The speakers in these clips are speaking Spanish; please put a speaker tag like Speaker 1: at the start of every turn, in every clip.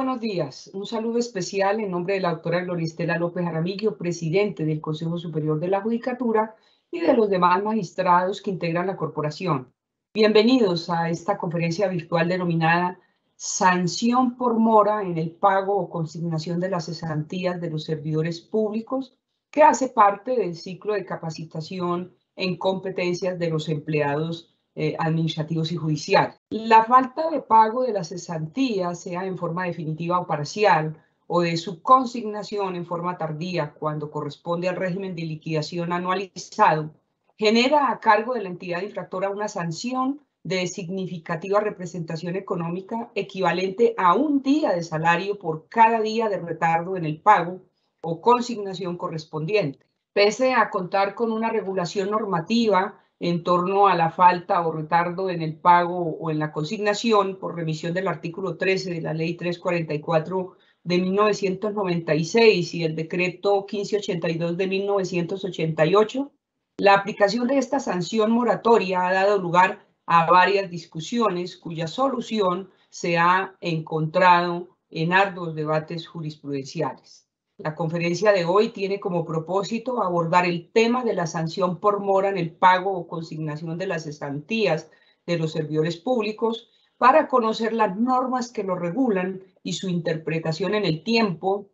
Speaker 1: Buenos días. Un saludo especial en nombre de la doctora Gloristela López Aramillo, presidente del Consejo Superior de la Judicatura y de los demás magistrados que integran la corporación. Bienvenidos a esta conferencia virtual denominada Sanción por mora en el pago o consignación de las cesantías de los servidores públicos, que hace parte del ciclo de capacitación en competencias de los empleados eh, administrativos y judiciales. La falta de pago de las cesantías, sea en forma definitiva o parcial, o de su consignación en forma tardía cuando corresponde al régimen de liquidación anualizado, genera a cargo de la entidad infractora una sanción de significativa representación económica equivalente a un día de salario por cada día de retardo en el pago o consignación correspondiente. Pese a contar con una regulación normativa en torno a la falta o retardo en el pago o en la consignación por remisión del artículo 13 de la ley 344 de 1996 y el decreto 1582 de 1988, la aplicación de esta sanción moratoria ha dado lugar a varias discusiones cuya solución se ha encontrado en arduos debates jurisprudenciales. La conferencia de hoy tiene como propósito abordar el tema de la sanción por mora en el pago o consignación de las cesantías de los servidores públicos para conocer las normas que lo regulan y su interpretación en el tiempo,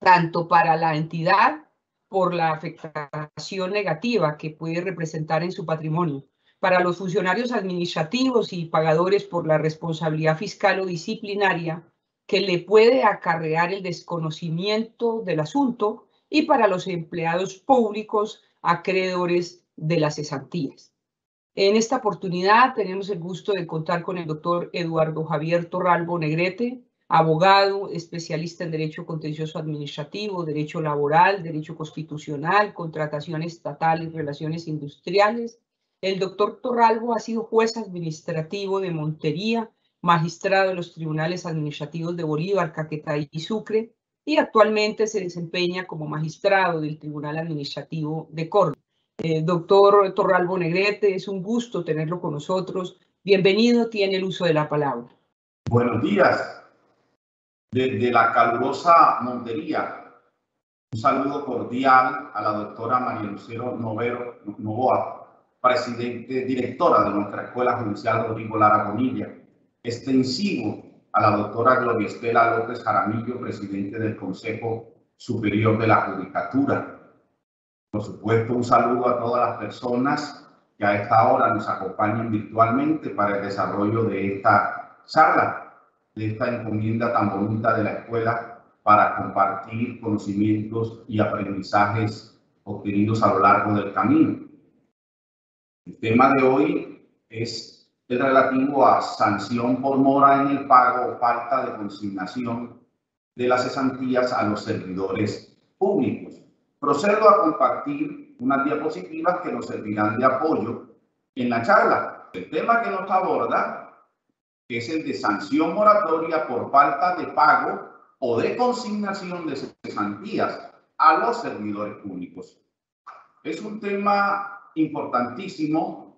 Speaker 1: tanto para la entidad por la afectación negativa que puede representar en su patrimonio, para los funcionarios administrativos y pagadores por la responsabilidad fiscal o disciplinaria que le puede acarrear el desconocimiento del asunto y para los empleados públicos acreedores de las cesantías. En esta oportunidad tenemos el gusto de contar con el doctor Eduardo Javier Torralbo Negrete, abogado, especialista en Derecho Contencioso Administrativo, Derecho Laboral, Derecho Constitucional, Contratación Estatal y Relaciones Industriales. El doctor Torralbo ha sido juez administrativo de Montería magistrado de los tribunales administrativos de Bolívar, Caquetá y Sucre, y actualmente se desempeña como magistrado del Tribunal Administrativo de Córdoba. Eh, doctor Torralbo Negrete, es un gusto tenerlo con nosotros. Bienvenido, tiene el uso de la palabra.
Speaker 2: Buenos días. Desde la calurosa Montería, un saludo cordial a la doctora María Lucero Novero, Novoa, presidente, directora de nuestra Escuela Judicial Rodrigo Lara Bonilla extensivo a la doctora Gloria Estela López Jaramillo, presidente del Consejo Superior de la Judicatura. Por supuesto, un saludo a todas las personas que a esta hora nos acompañan virtualmente para el desarrollo de esta charla, de esta encomienda tan bonita de la escuela para compartir conocimientos y aprendizajes obtenidos a lo largo del camino. El tema de hoy es relativo a sanción por mora en el pago o falta de consignación de las cesantías a los servidores públicos. Procedo a compartir unas diapositivas que nos servirán de apoyo en la charla. El tema que nos aborda es el de sanción moratoria por falta de pago o de consignación de cesantías a los servidores públicos. Es un tema importantísimo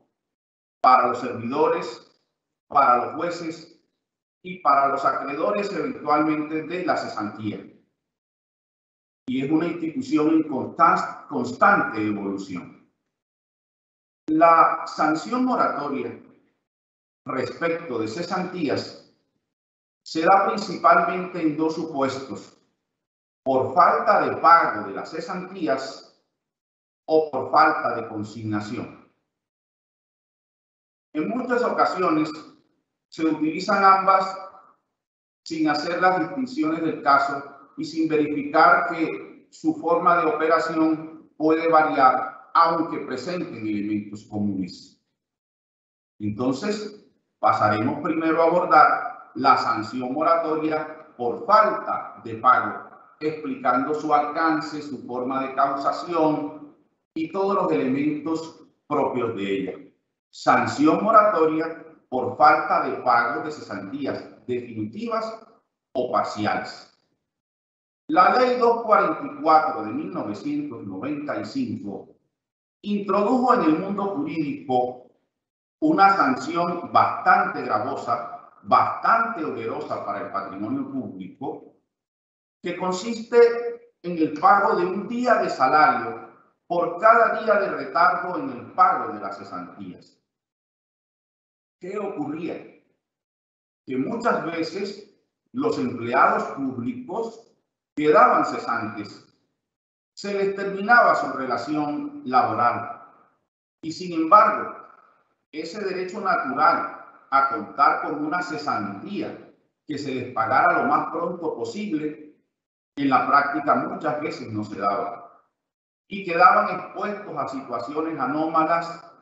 Speaker 2: para los servidores, para los jueces y para los acreedores eventualmente de la cesantía. Y es una institución en constante evolución. La sanción moratoria respecto de cesantías se da principalmente en dos supuestos, por falta de pago de las cesantías o por falta de consignación. En muchas ocasiones se utilizan ambas sin hacer las distinciones del caso y sin verificar que su forma de operación puede variar aunque presenten elementos comunes. Entonces, pasaremos primero a abordar la sanción moratoria por falta de pago, explicando su alcance, su forma de causación y todos los elementos propios de ella sanción moratoria por falta de pago de cesantías definitivas o parciales. La Ley 244 de 1995 introdujo en el mundo jurídico una sanción bastante gravosa bastante onerosa para el patrimonio público, que consiste en el pago de un día de salario por cada día de retardo en el pago de las cesantías. ¿Qué ocurría? Que muchas veces los empleados públicos quedaban cesantes, se les terminaba su relación laboral y sin embargo ese derecho natural a contar con una cesantía que se les pagara lo más pronto posible, en la práctica muchas veces no se daba. Y quedaban expuestos a situaciones anómalas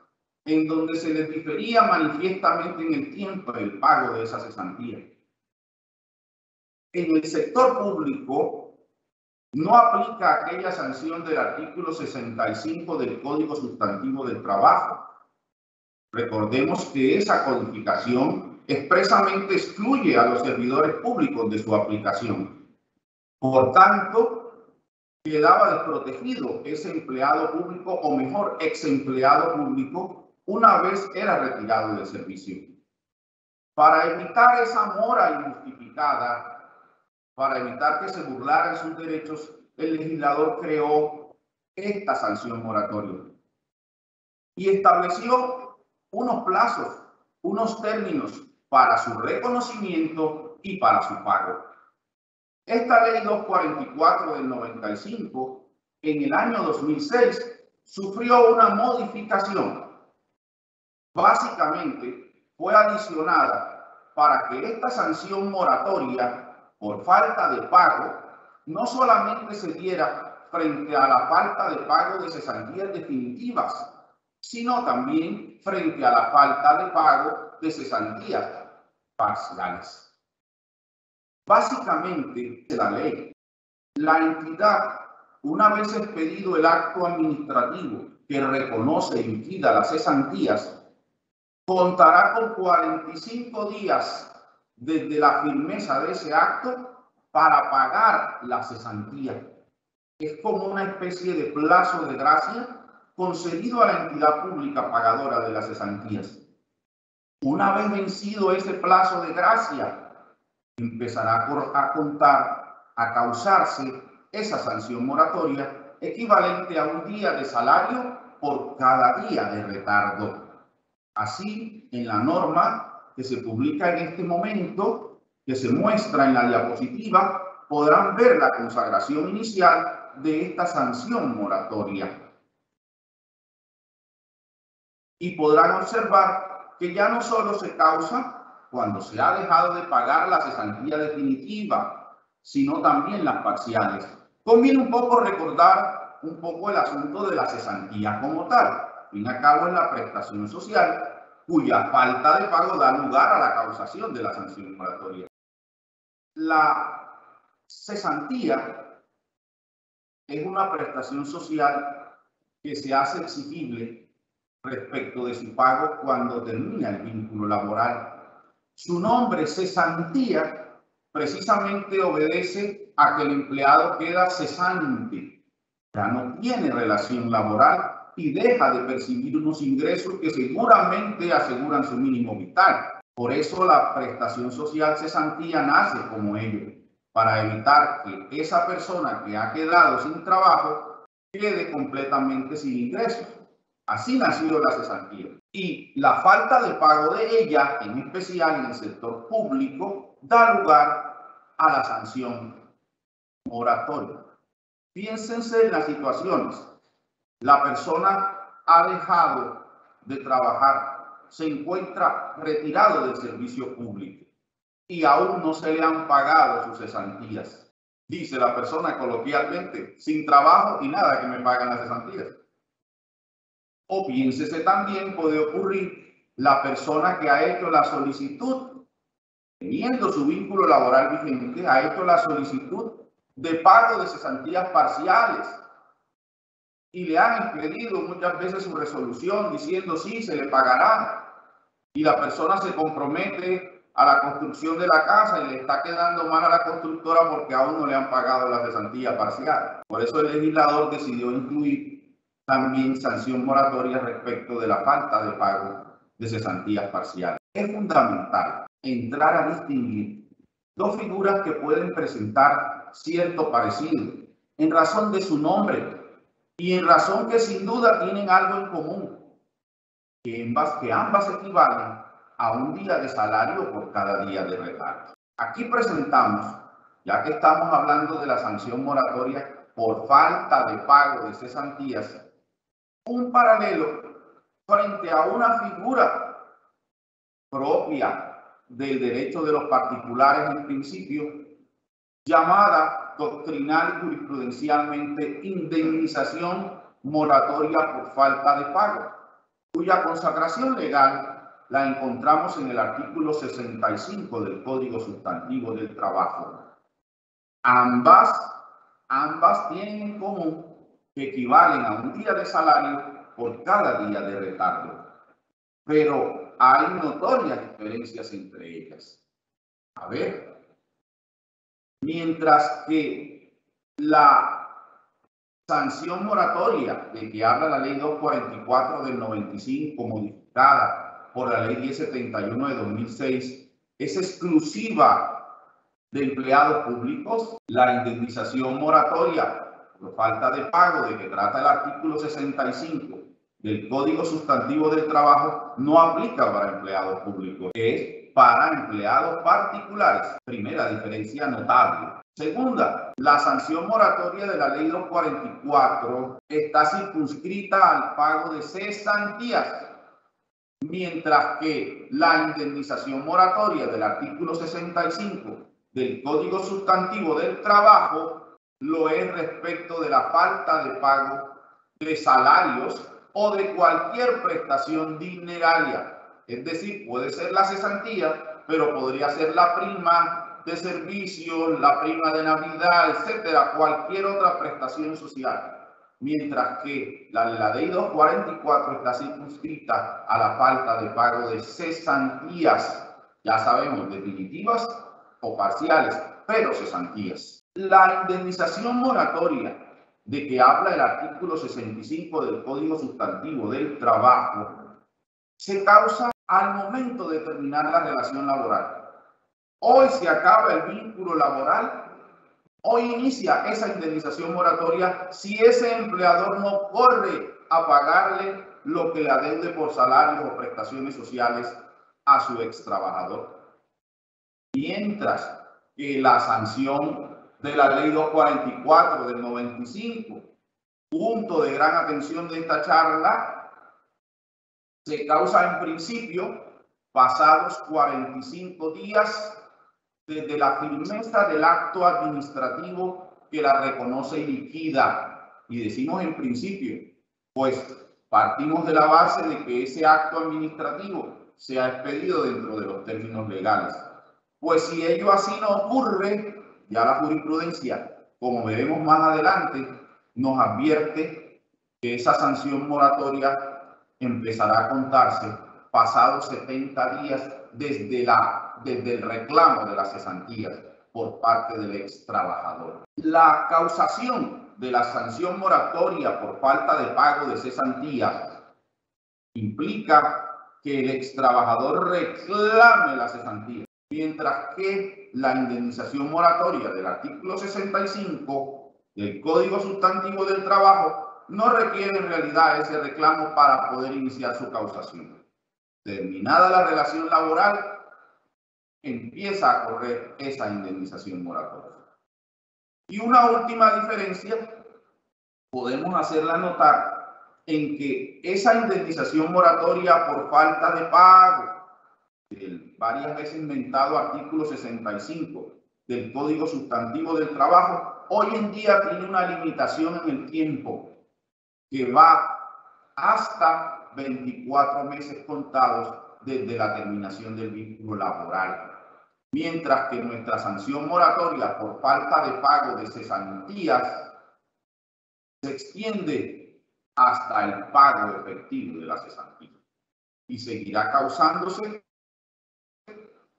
Speaker 2: en donde se les difería manifiestamente en el tiempo el pago de esa cesantía. En el sector público no aplica aquella sanción del artículo 65 del Código Sustantivo del Trabajo, Recordemos que esa codificación expresamente excluye a los servidores públicos de su aplicación. Por tanto, quedaba desprotegido ese empleado público o mejor, ex empleado público una vez era retirado del servicio. Para evitar esa mora injustificada, para evitar que se burlaran sus derechos, el legislador creó esta sanción moratoria y estableció unos plazos, unos términos para su reconocimiento y para su pago. Esta ley 244 del 95, en el año 2006, sufrió una modificación. Básicamente, fue adicionada para que esta sanción moratoria por falta de pago no solamente se diera frente a la falta de pago de cesantías definitivas, sino también frente a la falta de pago de cesantías parciales. Básicamente, la ley, la entidad, una vez expedido el acto administrativo que reconoce y liquida las cesantías, contará con 45 días desde la firmeza de ese acto para pagar la cesantía. Es como una especie de plazo de gracia concedido a la entidad pública pagadora de las cesantías. Una vez vencido ese plazo de gracia, empezará a contar, a causarse esa sanción moratoria equivalente a un día de salario por cada día de retardo. Así, en la norma que se publica en este momento, que se muestra en la diapositiva, podrán ver la consagración inicial de esta sanción moratoria y podrán observar que ya no solo se causa cuando se ha dejado de pagar la cesantía definitiva, sino también las parciales. Conviene un poco recordar un poco el asunto de la cesantía como tal. Fin y cabo es la prestación social cuya falta de pago da lugar a la causación de la sanción moratoria. La cesantía es una prestación social que se hace exigible respecto de su pago cuando termina el vínculo laboral. Su nombre, cesantía, precisamente obedece a que el empleado queda cesante, ya no tiene relación laboral y deja de percibir unos ingresos que seguramente aseguran su mínimo vital. Por eso la prestación social cesantía nace como ello, para evitar que esa persona que ha quedado sin trabajo quede completamente sin ingresos. Así nació la cesantía. Y la falta de pago de ella, en especial en el sector público, da lugar a la sanción moratoria. Piénsense en las situaciones. La persona ha dejado de trabajar, se encuentra retirado del servicio público y aún no se le han pagado sus cesantías. Dice la persona coloquialmente, sin trabajo y nada que me pagan las cesantías. O piénsese también, puede ocurrir la persona que ha hecho la solicitud, teniendo su vínculo laboral vigente, ha hecho la solicitud de pago de cesantías parciales y le han expedido muchas veces su resolución diciendo sí, se le pagará y la persona se compromete a la construcción de la casa y le está quedando mal a la constructora porque aún no le han pagado la cesantía parcial. Por eso el legislador decidió incluir también sanción moratoria respecto de la falta de pago de cesantías parciales. Es fundamental entrar a distinguir dos figuras que pueden presentar cierto parecido en razón de su nombre y en razón que sin duda tienen algo en común, que ambas, que ambas equivalen a un día de salario por cada día de retardo. Aquí presentamos, ya que estamos hablando de la sanción moratoria por falta de pago de cesantías, un paralelo frente a una figura propia del derecho de los particulares en principio, llamada doctrinal y jurisprudencialmente indemnización moratoria por falta de pago, cuya consagración legal la encontramos en el artículo 65 del Código Sustantivo del Trabajo. Ambas, ambas tienen en común que equivalen a un día de salario por cada día de retardo, pero hay notorias diferencias entre ellas. A ver, mientras que la sanción moratoria de que habla la ley 244 del 95 modificada por la ley 1071 de 2006 es exclusiva de empleados públicos, la indemnización moratoria por falta de pago de que trata el artículo 65 del Código Sustantivo del Trabajo no aplica para empleados públicos, es para empleados particulares. Primera diferencia notable. Segunda, la sanción moratoria de la ley 244 está circunscrita al pago de cesantías, mientras que la indemnización moratoria del artículo 65 del Código Sustantivo del Trabajo lo es respecto de la falta de pago de salarios o de cualquier prestación dineraria. Es decir, puede ser la cesantía, pero podría ser la prima de servicio, la prima de Navidad, etcétera, cualquier otra prestación social. Mientras que la, la ley 244 está circunscrita a la falta de pago de cesantías, ya sabemos, definitivas o parciales, pero cesantías. La indemnización moratoria de que habla el artículo 65 del Código Sustantivo del Trabajo se causa al momento de terminar la relación laboral. Hoy se acaba el vínculo laboral, hoy inicia esa indemnización moratoria si ese empleador no corre a pagarle lo que le adeude por salarios o prestaciones sociales a su ex trabajador. Mientras que la sanción de la ley 244 del 95, punto de gran atención de esta charla, se causa en principio pasados 45 días desde la firmeza del acto administrativo que la reconoce y liquida. Y decimos en principio, pues partimos de la base de que ese acto administrativo sea expedido dentro de los términos legales. Pues si ello así no ocurre, ya la jurisprudencia, como veremos más adelante, nos advierte que esa sanción moratoria empezará a contarse pasados 70 días desde, la, desde el reclamo de las cesantías por parte del ex trabajador. La causación de la sanción moratoria por falta de pago de cesantías implica que el ex trabajador reclame la cesantía mientras que la indemnización moratoria del artículo 65 del Código Sustantivo del Trabajo no requiere en realidad ese reclamo para poder iniciar su causación. Terminada la relación laboral, empieza a correr esa indemnización moratoria. Y una última diferencia, podemos hacerla notar en que esa indemnización moratoria por falta de pago el varias veces inventado artículo 65 del Código Sustantivo del Trabajo, hoy en día tiene una limitación en el tiempo que va hasta 24 meses contados desde la terminación del vínculo laboral. Mientras que nuestra sanción moratoria por falta de pago de cesantías se extiende hasta el pago efectivo de la cesantía y seguirá causándose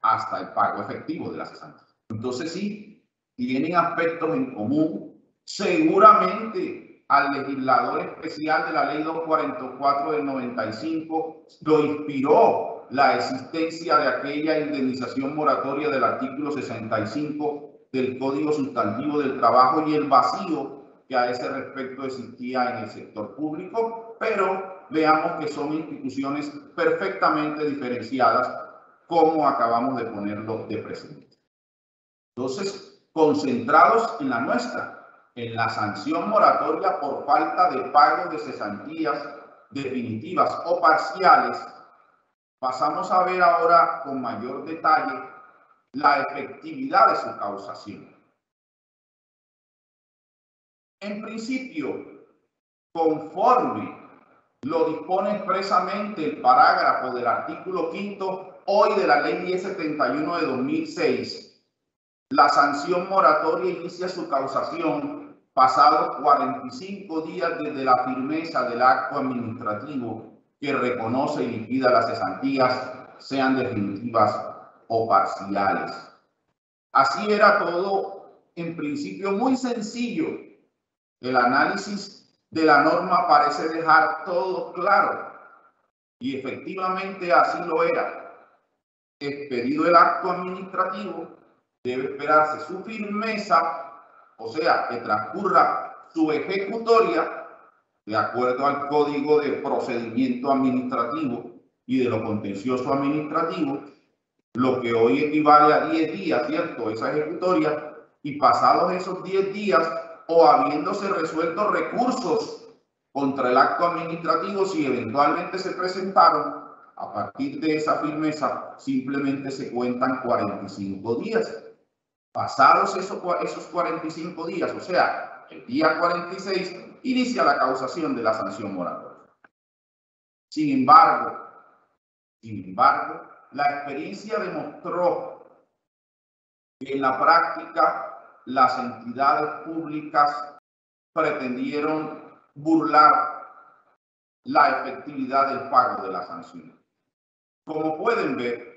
Speaker 2: hasta el pago efectivo de la cesantía. Entonces sí, tienen aspectos en común. Seguramente al legislador especial de la ley 244 del 95 lo inspiró la existencia de aquella indemnización moratoria del artículo 65 del Código Sustantivo del Trabajo y el vacío que a ese respecto existía en el sector público, pero veamos que son instituciones perfectamente diferenciadas como acabamos de ponerlo de presente. Entonces, concentrados en la nuestra, en la sanción moratoria por falta de pago de cesantías definitivas o parciales, pasamos a ver ahora con mayor detalle la efectividad de su causación. En principio, conforme lo dispone expresamente el parágrafo del artículo quinto hoy de la ley 1071 de 2006, la sanción moratoria inicia su causación pasados 45 días desde la firmeza del acto administrativo que reconoce y liquida las cesantías, sean definitivas o parciales. Así era todo en principio muy sencillo. El análisis de la norma parece dejar todo claro y efectivamente así lo era. Expedido el acto administrativo, debe esperarse su firmeza, o sea, que transcurra su ejecutoria de acuerdo al Código de Procedimiento Administrativo y de lo contencioso administrativo, lo que hoy equivale a 10 días, ¿cierto? Esa ejecutoria, y pasados esos 10 días, o habiéndose resuelto recursos contra el acto administrativo, si eventualmente se presentaron, a partir de esa firmeza simplemente se cuentan 45 días. Pasados esos, esos 45 días, o sea, el día 46, inicia la causación de la sanción moratoria. Sin embargo, sin embargo, la experiencia demostró que en la práctica las entidades públicas pretendieron burlar la efectividad del pago de la sanción. Como pueden ver,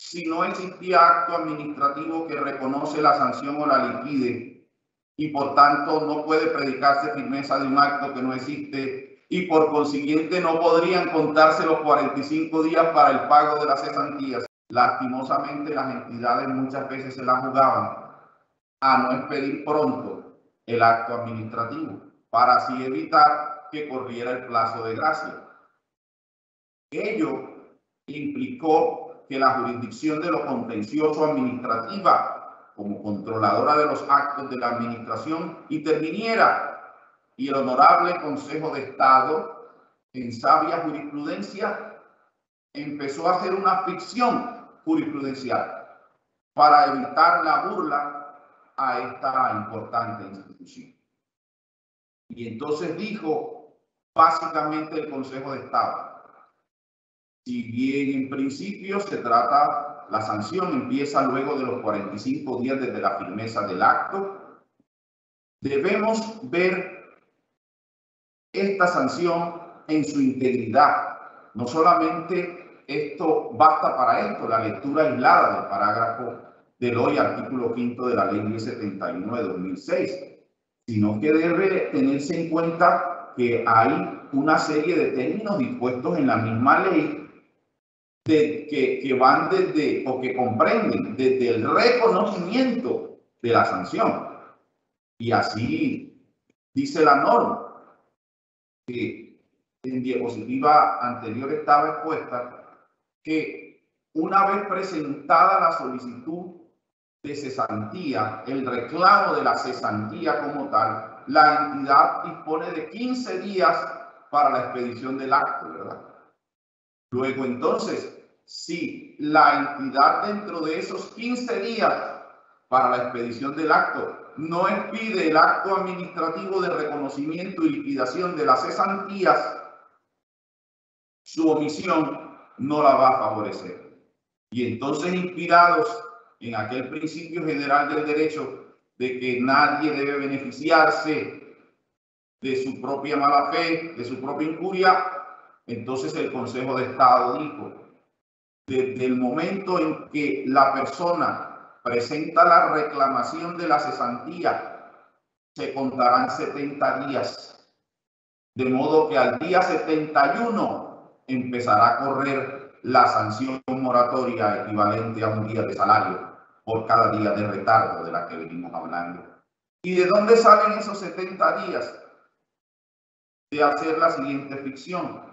Speaker 2: si no existía acto administrativo que reconoce la sanción o la liquide y por tanto no puede predicarse firmeza de un acto que no existe y por consiguiente no podrían contarse los 45 días para el pago de las cesantías. Lastimosamente las entidades muchas veces se la jugaban a no expedir pronto el acto administrativo para así evitar que corriera el plazo de gracia. Ello implicó que la jurisdicción de lo contencioso administrativa como controladora de los actos de la administración interviniera y el Honorable Consejo de Estado, en sabia jurisprudencia, empezó a hacer una ficción jurisprudencial para evitar la burla a esta importante institución. Y entonces dijo básicamente el Consejo de Estado, si bien en principio se trata, la sanción empieza luego de los 45 días desde la firmeza del acto, debemos ver esta sanción en su integridad. No solamente esto basta para esto, la lectura aislada del parágrafo del hoy artículo quinto de la ley 1071 de 2006, sino que debe tenerse en cuenta que hay una serie de términos dispuestos en la misma ley de, que, que van desde, o que comprenden desde el reconocimiento de la sanción. Y así dice la norma que en diapositiva anterior estaba expuesta, que una vez presentada la solicitud de cesantía, el reclamo de la cesantía como tal, la entidad dispone de 15 días para la expedición del acto, ¿verdad? Luego entonces, si la entidad dentro de esos 15 días para la expedición del acto no expide el acto administrativo de reconocimiento y liquidación de las cesantías, su omisión no la va a favorecer. Y entonces, inspirados en aquel principio general del derecho de que nadie debe beneficiarse de su propia mala fe, de su propia incuria, entonces el Consejo de Estado dijo, desde el momento en que la persona presenta la reclamación de la cesantía, se contarán 70 días. De modo que al día 71 empezará a correr la sanción moratoria equivalente a un día de salario por cada día de retardo de la que venimos hablando. ¿Y de dónde salen esos 70 días? De hacer la siguiente ficción.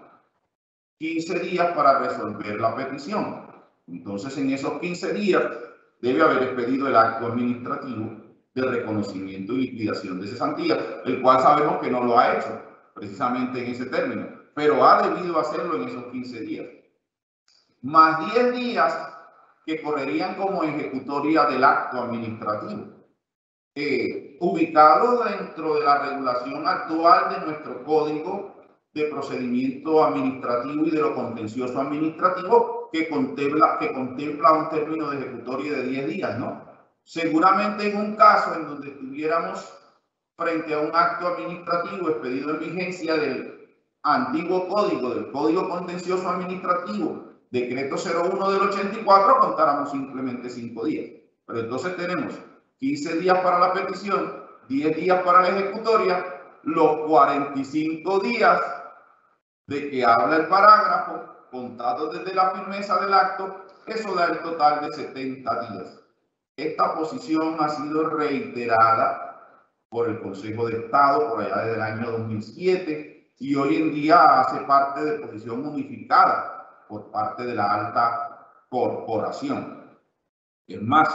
Speaker 2: 15 días para resolver la petición. Entonces, en esos 15 días debe haber expedido el acto administrativo de reconocimiento y liquidación de cesantía, el cual sabemos que no lo ha hecho precisamente en ese término, pero ha debido hacerlo en esos 15 días. Más 10 días que correrían como ejecutoria del acto administrativo, eh, ubicado dentro de la regulación actual de nuestro código de procedimiento administrativo y de lo contencioso administrativo que contempla, que contempla un término de ejecutoria de 10 días, ¿no? Seguramente en un caso en donde estuviéramos frente a un acto administrativo expedido en vigencia del antiguo código, del Código Contencioso Administrativo, decreto 01 del 84, contáramos simplemente 5 días. Pero entonces tenemos 15 días para la petición, 10 días para la ejecutoria, los 45 días de que habla el parágrafo, contados desde la firmeza del acto, eso da el total de 70 días. Esta posición ha sido reiterada por el Consejo de Estado por allá desde el año 2007 y hoy en día hace parte de posición unificada por parte de la alta corporación. Es más,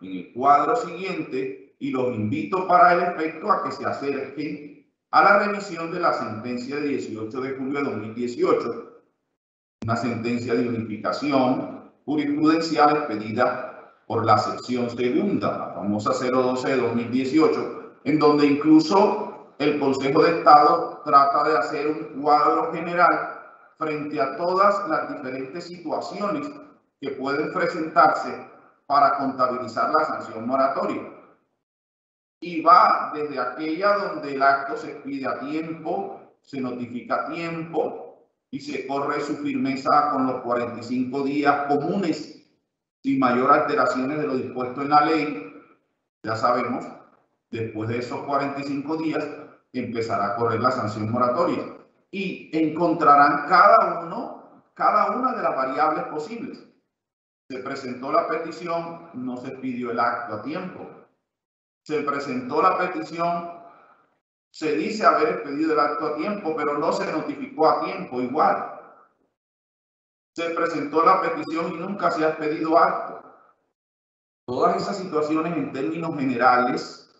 Speaker 2: en el cuadro siguiente, y los invito para el efecto a que se acerquen a la revisión de la sentencia de 18 de julio de 2018, una sentencia de unificación jurisprudencial expedida por la sección segunda, la famosa 012 de 2018, en donde incluso el Consejo de Estado trata de hacer un cuadro general frente a todas las diferentes situaciones que pueden presentarse para contabilizar la sanción moratoria. Y va desde aquella donde el acto se pide a tiempo, se notifica a tiempo y se corre su firmeza con los 45 días comunes sin mayor alteraciones de lo dispuesto en la ley, ya sabemos, después de esos 45 días empezará a correr la sanción moratoria y encontrarán cada uno, cada una de las variables posibles. Se presentó la petición, no se pidió el acto a tiempo. Se presentó la petición, se dice haber expedido el acto a tiempo, pero no se notificó a tiempo igual se presentó la petición y nunca se ha pedido acto. Todas esas situaciones en términos generales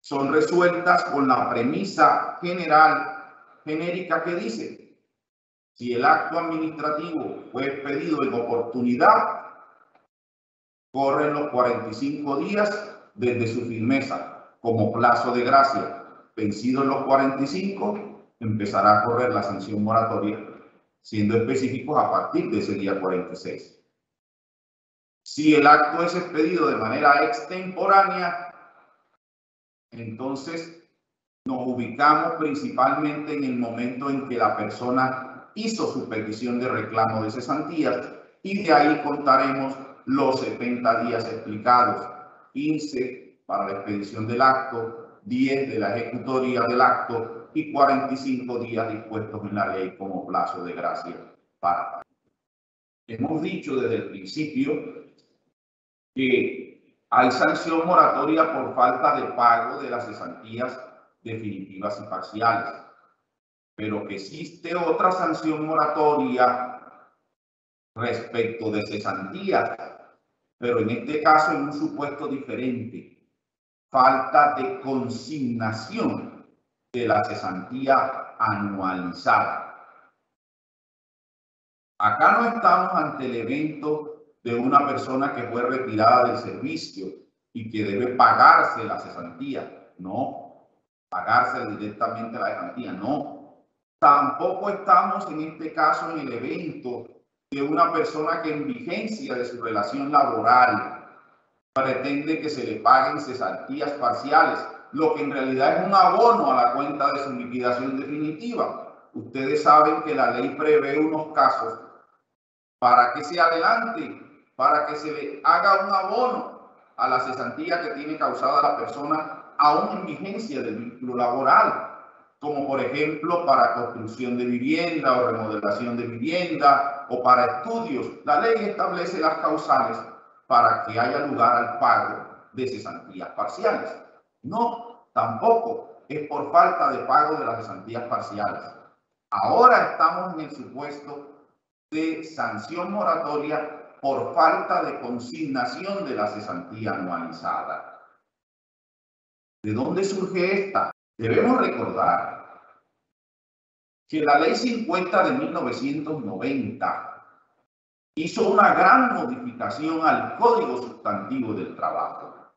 Speaker 2: son resueltas con la premisa general, genérica que dice, si el acto administrativo fue expedido en oportunidad, corren los 45 días desde su firmeza como plazo de gracia. Vencidos los 45, empezará a correr la sanción moratoria siendo específicos a partir de ese día 46. Si el acto es expedido de manera extemporánea, entonces nos ubicamos principalmente en el momento en que la persona hizo su petición de reclamo de cesantías y de ahí contaremos los 70 días explicados, 15 para la expedición del acto, 10 de la ejecutoria del acto y 45 días dispuestos en la ley como plazo de gracia para Hemos dicho desde el principio que hay sanción moratoria por falta de pago de las cesantías definitivas y parciales, pero que existe otra sanción moratoria respecto de cesantías, pero en este caso en un supuesto diferente, falta de consignación de la cesantía anualizada. Acá no estamos ante el evento de una persona que fue retirada del servicio y que debe pagarse la cesantía. No, pagarse directamente la cesantía, no. Tampoco estamos en este caso en el evento de una persona que en vigencia de su relación laboral pretende que se le paguen cesantías parciales lo que en realidad es un abono a la cuenta de su liquidación definitiva. Ustedes saben que la ley prevé unos casos para que se adelante, para que se le haga un abono a la cesantía que tiene causada la persona aún en vigencia del vínculo laboral, como por ejemplo para construcción de vivienda o remodelación de vivienda, o para estudios. La ley establece las causales para que haya lugar al pago de cesantías parciales. No, tampoco es por falta de pago de las cesantías parciales. Ahora estamos en el supuesto de sanción moratoria por falta de consignación de la cesantía anualizada. ¿De dónde surge esta? Debemos recordar que la ley 50 de 1990 hizo una gran modificación al Código Sustantivo del Trabajo.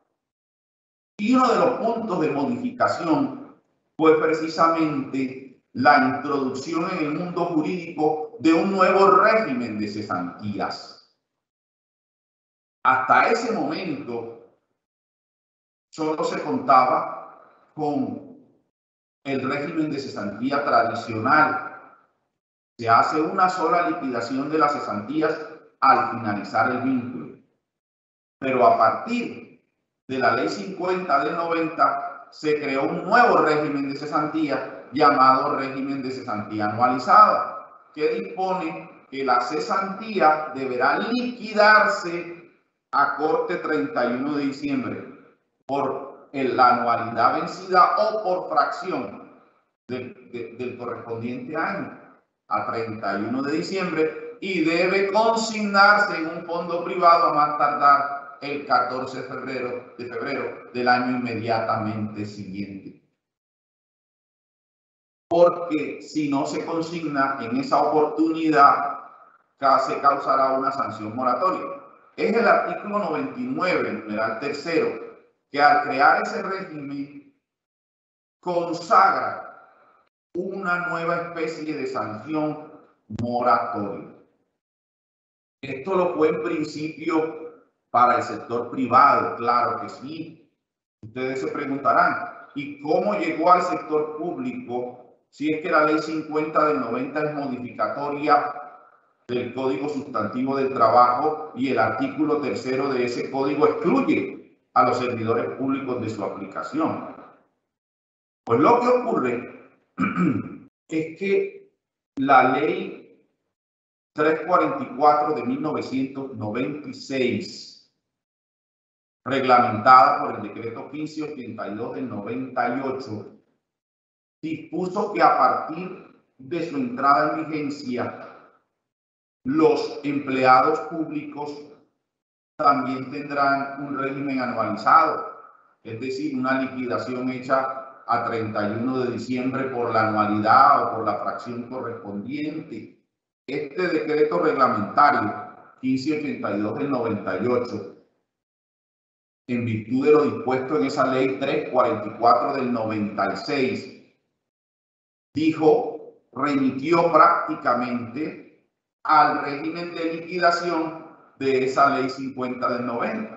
Speaker 2: Y uno de los puntos de modificación fue precisamente la introducción en el mundo jurídico de un nuevo régimen de cesantías. Hasta ese momento solo se contaba con el régimen de cesantía tradicional. Se hace una sola liquidación de las cesantías al finalizar el vínculo. Pero a partir de la ley 50 del 90 se creó un nuevo régimen de cesantía llamado régimen de cesantía anualizada, que dispone que la cesantía deberá liquidarse a corte 31 de diciembre por la anualidad vencida o por fracción del correspondiente año a 31 de diciembre y debe consignarse en un fondo privado a más tardar el 14 de febrero, de febrero del año inmediatamente siguiente. Porque si no se consigna en esa oportunidad, se causará una sanción moratoria. Es el artículo 99, numeral tercero, que al crear ese régimen consagra una nueva especie de sanción moratoria. Esto lo fue en principio para el sector privado, claro que sí. Ustedes se preguntarán, ¿y cómo llegó al sector público si es que la ley 50 del 90 es modificatoria del Código Sustantivo del Trabajo y el artículo tercero de ese código excluye a los servidores públicos de su aplicación? Pues lo que ocurre es que la ley 344 de 1996, reglamentada por el decreto 1582 del 98, dispuso que a partir de su entrada en vigencia, los empleados públicos también tendrán un régimen anualizado, es decir, una liquidación hecha a 31 de diciembre por la anualidad o por la fracción correspondiente. Este decreto reglamentario 1582 del 98, en virtud de lo dispuesto en esa ley 344 del 96, dijo, remitió prácticamente al régimen de liquidación de esa ley 50 del 90.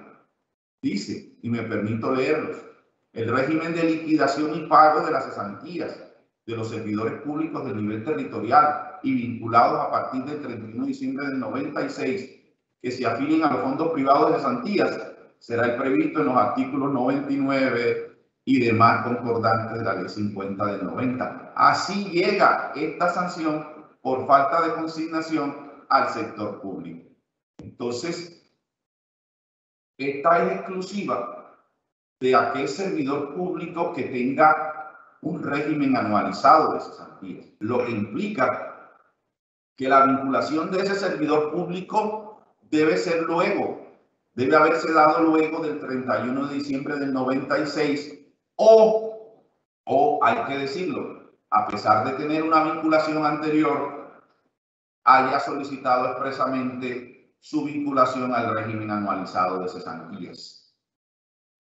Speaker 2: Dice, y me permito leerlos, el régimen de liquidación y pago de las cesantías de los servidores públicos del nivel territorial y vinculados a partir del 31 de diciembre del 96 que se afinen a los fondos privados de cesantías será el previsto en los artículos 99 y demás concordantes de la ley 50 del 90. Así llega esta sanción por falta de consignación al sector público. Entonces, esta es exclusiva de aquel servidor público que tenga un régimen anualizado de cesantías, lo que implica que la vinculación de ese servidor público debe ser luego, debe haberse dado luego del 31 de diciembre del 96 o, o hay que decirlo, a pesar de tener una vinculación anterior, haya solicitado expresamente su vinculación al régimen anualizado de cesantías.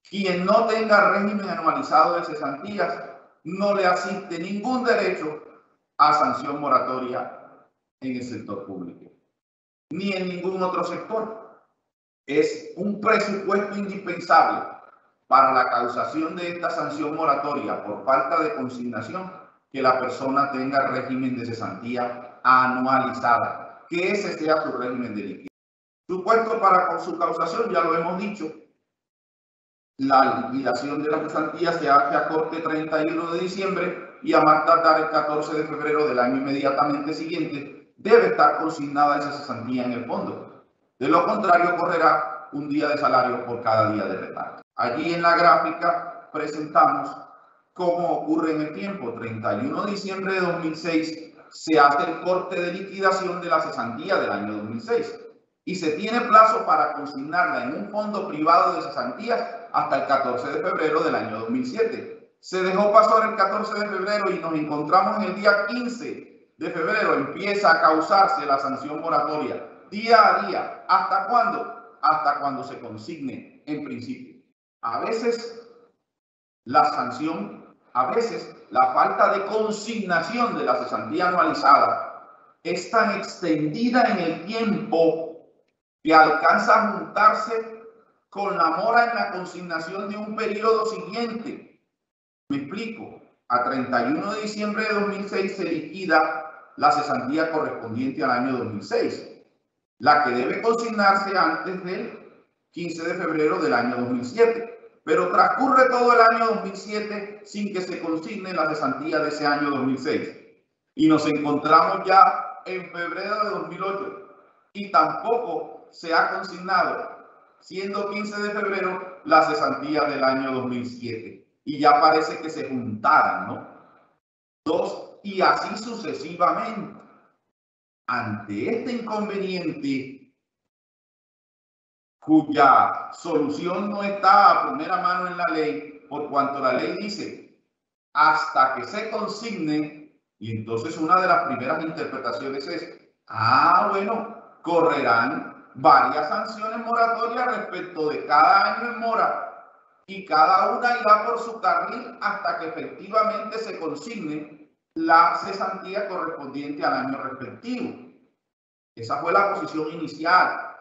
Speaker 2: Quien no tenga régimen anualizado de cesantías no le asiste ningún derecho a sanción moratoria en el sector público, ni en ningún otro sector. Es un presupuesto indispensable para la causación de esta sanción moratoria por falta de consignación que la persona tenga régimen de cesantía anualizada, que ese sea su régimen de liquidación. Supuesto para su causación, ya lo hemos dicho, la liquidación de la cesantía se hace a corte 31 de diciembre y a más tardar el 14 de febrero del año inmediatamente siguiente debe estar consignada esa cesantía en el fondo. De lo contrario, correrá un día de salario por cada día de retardo. Allí en la gráfica presentamos cómo ocurre en el tiempo. 31 de diciembre de 2006 se hace el corte de liquidación de la cesantía del año 2006 y se tiene plazo para consignarla en un fondo privado de cesantías hasta el 14 de febrero del año 2007. Se dejó pasar el 14 de febrero y nos encontramos en el día 15 de febrero. Empieza a causarse la sanción moratoria día a día. ¿Hasta cuándo? Hasta cuando se consigne en principio. A veces la sanción, a veces la falta de consignación de la cesantía anualizada es tan extendida en el tiempo que alcanza a juntarse con la mora en la consignación de un periodo siguiente. Me explico. A 31 de diciembre de 2006 se liquida la cesantía correspondiente al año 2006, la que debe consignarse antes del 15 de febrero del año 2007. Pero transcurre todo el año 2007 sin que se consigne la cesantía de ese año 2006. Y nos encontramos ya en febrero de 2008 y tampoco se ha consignado, siendo 15 de febrero, la cesantía del año 2007. Y ya parece que se juntaran, ¿no? Dos, y así sucesivamente. Ante este inconveniente, cuya solución no está a primera mano en la ley, por cuanto la ley dice, hasta que se consigne, y entonces una de las primeras interpretaciones es, ah, bueno, correrán varias sanciones moratorias respecto de cada año en mora y cada una irá por su carril hasta que efectivamente se consigne la cesantía correspondiente al año respectivo. Esa fue la posición inicial,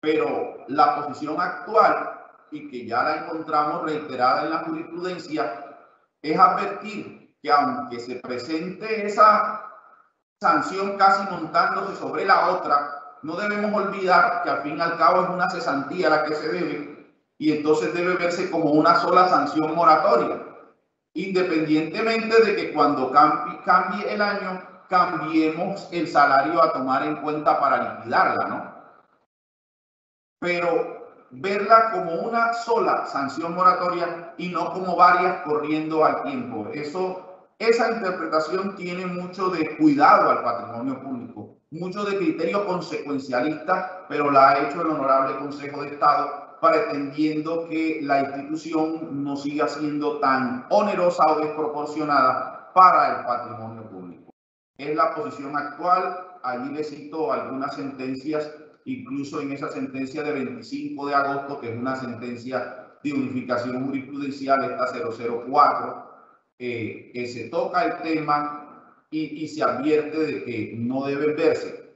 Speaker 2: pero la posición actual, y que ya la encontramos reiterada en la jurisprudencia, es advertir que aunque se presente esa sanción casi montándose sobre la otra, no debemos olvidar que al fin y al cabo es una cesantía la que se debe y entonces debe verse como una sola sanción moratoria, independientemente de que cuando cambie, el año cambiemos el salario a tomar en cuenta para liquidarla, ¿no? Pero verla como una sola sanción moratoria y no como varias corriendo al tiempo. Eso, esa interpretación tiene mucho de cuidado al patrimonio público mucho de criterio consecuencialista, pero la ha hecho el Honorable Consejo de Estado, pretendiendo que la institución no siga siendo tan onerosa o desproporcionada para el patrimonio público. Es la posición actual, allí le cito algunas sentencias, incluso en esa sentencia de 25 de agosto, que es una sentencia de unificación jurisprudencial, esta 004, eh, que se toca el tema y, se advierte de que no deben verse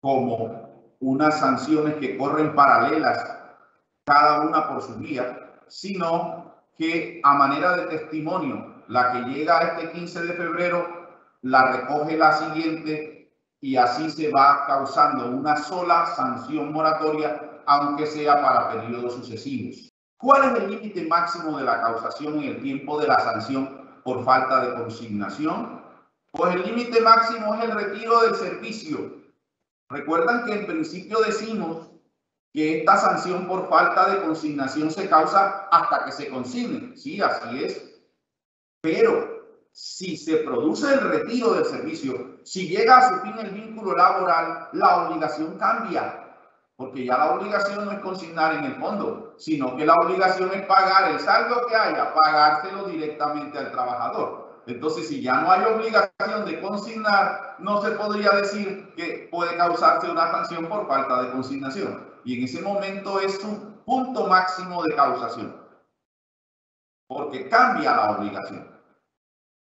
Speaker 2: como unas sanciones que corren paralelas cada una por su vía, sino que a manera de testimonio, la que llega este 15 de febrero la recoge la siguiente y así se va causando una sola sanción moratoria, aunque sea para periodos sucesivos. ¿Cuál es el límite máximo de la causación en el tiempo de la sanción por falta de consignación? Pues el límite máximo es el retiro del servicio. Recuerdan que en principio decimos que esta sanción por falta de consignación se causa hasta que se consigne. Sí, así es. Pero si se produce el retiro del servicio, si llega a su fin el vínculo laboral, la obligación cambia. Porque ya la obligación no es consignar en el fondo, sino que la obligación es pagar el saldo que haya, pagárselo directamente al trabajador. Entonces, si ya no hay obligación de consignar, no se podría decir que puede causarse una sanción por falta de consignación. Y en ese momento es un punto máximo de causación, porque cambia la obligación.